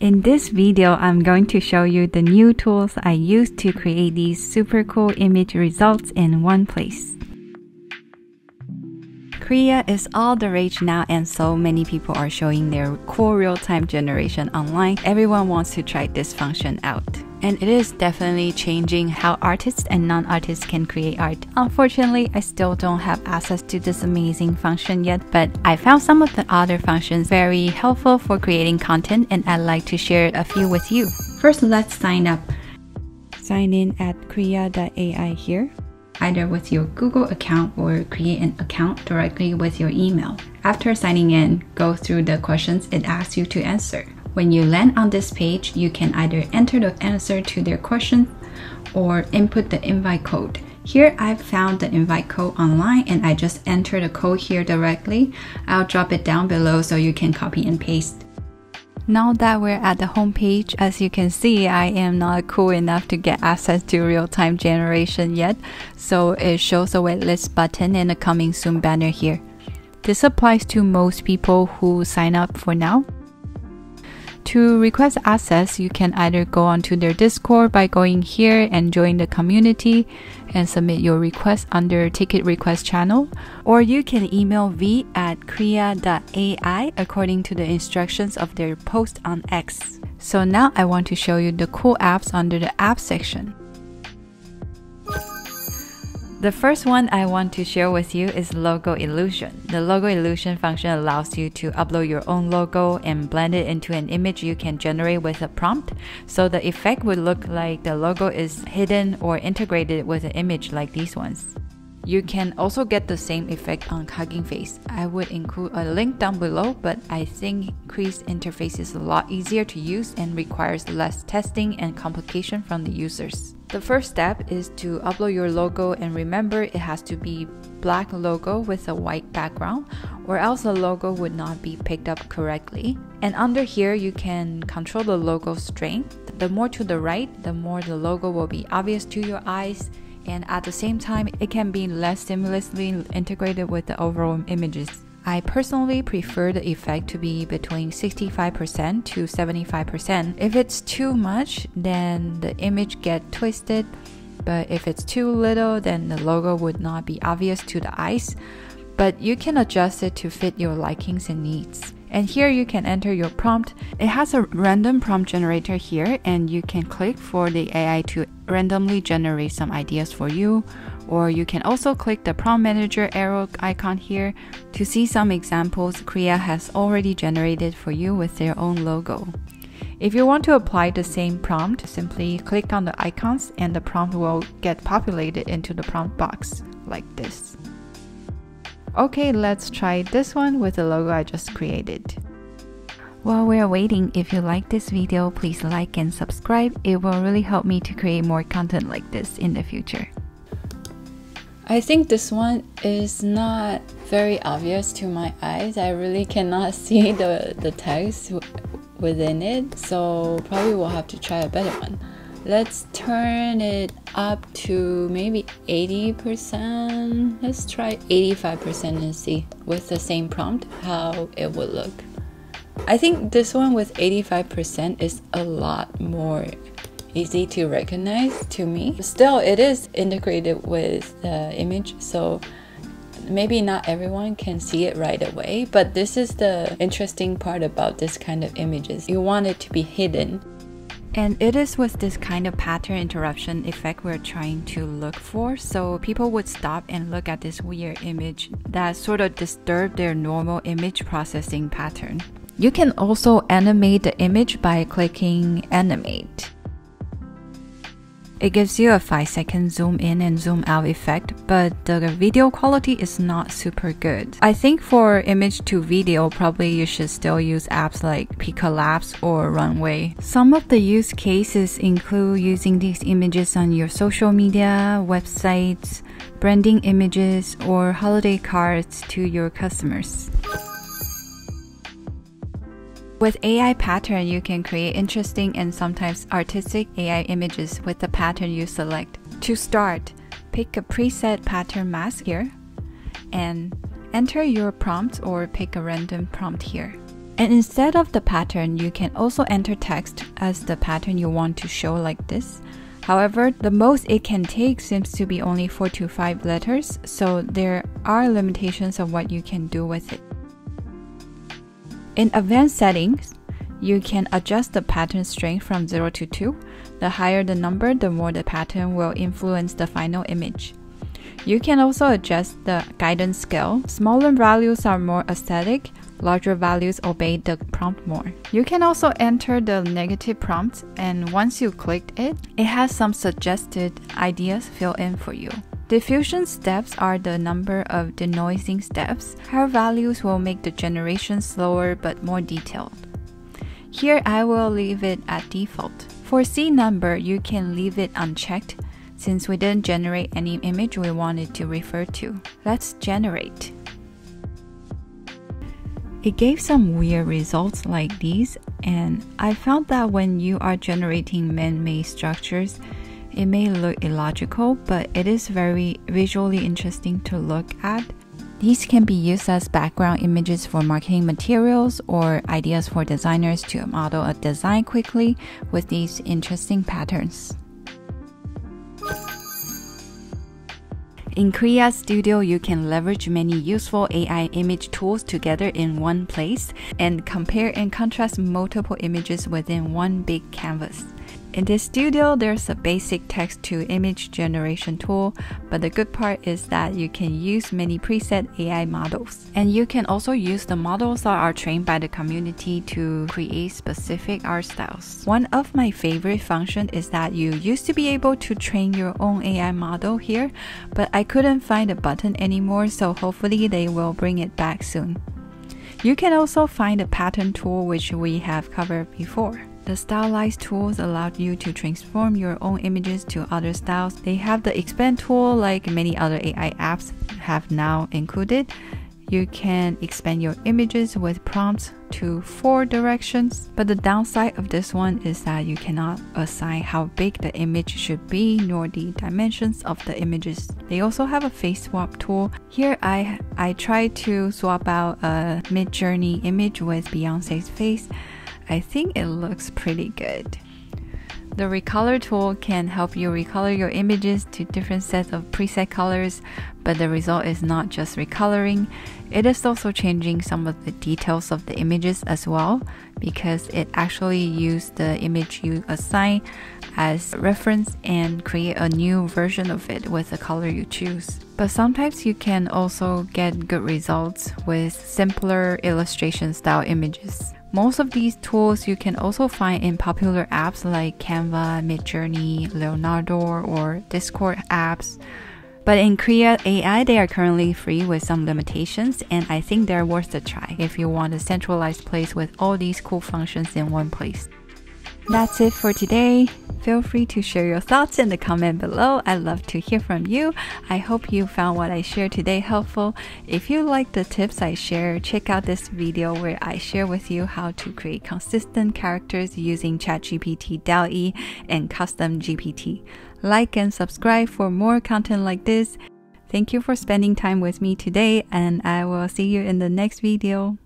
In this video, I'm going to show you the new tools I use to create these super cool image results in one place. Krea is all the rage now and so many people are showing their cool real-time generation online. Everyone wants to try this function out. And it is definitely changing how artists and non-artists can create art. Unfortunately, I still don't have access to this amazing function yet, but I found some of the other functions very helpful for creating content and I'd like to share a few with you. First, let's sign up. Sign in at krea.ai here either with your Google account or create an account directly with your email. After signing in, go through the questions it asks you to answer. When you land on this page, you can either enter the answer to their question or input the invite code. Here I've found the invite code online and I just enter the code here directly. I'll drop it down below so you can copy and paste. Now that we're at the home page, as you can see, I am not cool enough to get access to real-time generation yet, so it shows a waitlist button and a coming soon banner here. This applies to most people who sign up for now. To request access, you can either go onto their Discord by going here and join the community and submit your request under ticket request channel, or you can email v at krea.ai according to the instructions of their post on X. So now I want to show you the cool apps under the app section. The first one I want to share with you is Logo Illusion. The Logo Illusion function allows you to upload your own logo and blend it into an image you can generate with a prompt. So the effect would look like the logo is hidden or integrated with an image like these ones. You can also get the same effect on Hugging Face. I would include a link down below, but I think Krea's interface is a lot easier to use and requires less testing and complication from the users. The first step is to upload your logo and remember it has to be black logo with a white background or else the logo would not be picked up correctly. And under here you can control the logo strength. The more to the right, the more the logo will be obvious to your eyes and at the same time it can be less seamlessly integrated with the overall images. I personally prefer the effect to be between 65% to 75%. If it's too much, then the image get twisted, but if it's too little, then the logo would not be obvious to the eyes. But you can adjust it to fit your likings and needs. And here you can enter your prompt. It has a random prompt generator here, and you can click for the AI to randomly generate some ideas for you or you can also click the prompt manager arrow icon here to see some examples Krea has already generated for you with their own logo. If you want to apply the same prompt, simply click on the icons and the prompt will get populated into the prompt box like this. Okay, let's try this one with the logo I just created. While we are waiting, if you like this video, please like and subscribe. It will really help me to create more content like this in the future. I think this one is not very obvious to my eyes. I really cannot see the, the text within it, so probably we'll have to try a better one. Let's turn it up to maybe 80%. Let's try 85% and see with the same prompt how it would look. I think this one with 85% is a lot more easy to recognize to me. Still, it is integrated with the image, so maybe not everyone can see it right away, but this is the interesting part about this kind of images. You want it to be hidden. And it is with this kind of pattern interruption effect we're trying to look for. So people would stop and look at this weird image that sort of disturb their normal image processing pattern. You can also animate the image by clicking animate. It gives you a 5 second zoom in and zoom out effect, but the video quality is not super good. I think for image to video, probably you should still use apps like Pika Labs or Runway. Some of the use cases include using these images on your social media, websites, branding images, or holiday cards to your customers. With AI pattern, you can create interesting and sometimes artistic AI images with the pattern you select. To start, pick a preset pattern mask here and enter your prompt or pick a random prompt here. And instead of the pattern, you can also enter text as the pattern you want to show like this. However, the most it can take seems to be only 4 to 5 letters, so there are limitations of what you can do with it. In advanced settings, you can adjust the pattern strength from 0 to 2. The higher the number, the more the pattern will influence the final image. You can also adjust the guidance scale. Smaller values are more aesthetic, larger values obey the prompt more. You can also enter the negative prompt, and once you clicked it, it has some suggested ideas filled in for you. Diffusion steps are the number of denoising steps. Higher values will make the generation slower but more detailed. Here I will leave it at default. For seed number, you can leave it unchecked since we didn't generate any image we wanted to refer to. Let's generate. It gave some weird results like these, and I found that when you are generating man made structures, it may look illogical, but it is very visually interesting to look at. These can be used as background images for marketing materials or ideas for designers to model a design quickly with these interesting patterns. In Krea Studio, you can leverage many useful AI image tools together in one place and compare and contrast multiple images within one big canvas. In this studio, there's a basic text to image generation tool, but the good part is that you can use many preset AI models. And you can also use the models that are trained by the community to create specific art styles. One of my favorite functions is that you used to be able to train your own AI model here, but I couldn't find a button anymore, so hopefully they will bring it back soon. You can also find the pattern tool which we have covered before. The Stylize tools allow you to transform your own images to other styles. They have the expand tool like many other AI apps have now included. You can expand your images with prompts to four directions, but the downside of this one is that you cannot assign how big the image should be nor the dimensions of the images. They also have a face swap tool. Here I I tried to swap out a Midjourney image with Beyonce's face. I think it looks pretty good. The recolor tool can help you recolor your images to different sets of preset colors, but the result is not just recoloring, it is also changing some of the details of the images as well because it actually uses the image you assign as reference and create a new version of it with the color you choose. But sometimes you can also get good results with simpler illustration style images. Most of these tools you can also find in popular apps like Canva, Midjourney, Leonardo, or Discord apps. But in Krea AI, they are currently free with some limitations, and I think they're worth a try if you want a centralized place with all these cool functions in one place. That's it for today. Feel free to share your thoughts in the comment below. I'd love to hear from you. I hope you found what I shared today helpful. If you like the tips I share, check out this video where I share with you how to create consistent characters using ChatGPT DALL-E and Custom GPT. Like and subscribe for more content like this. Thank you for spending time with me today, and I will see you in the next video.